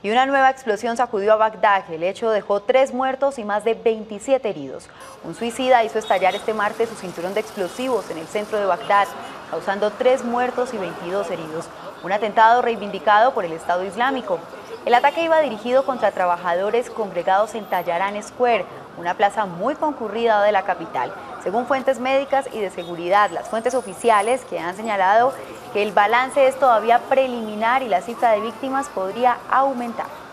Y una nueva explosión sacudió a Bagdad. El hecho dejó tres muertos y más de 27 heridos. Un suicida hizo estallar este martes su cinturón de explosivos en el centro de Bagdad, causando tres muertos y 22 heridos. Un atentado reivindicado por el Estado Islámico. El ataque iba dirigido contra trabajadores congregados en Tayaran Square, una plaza muy concurrida de la capital. Según fuentes médicas y de seguridad, las fuentes oficiales que han señalado el balance es todavía preliminar y la cifra de víctimas podría aumentar.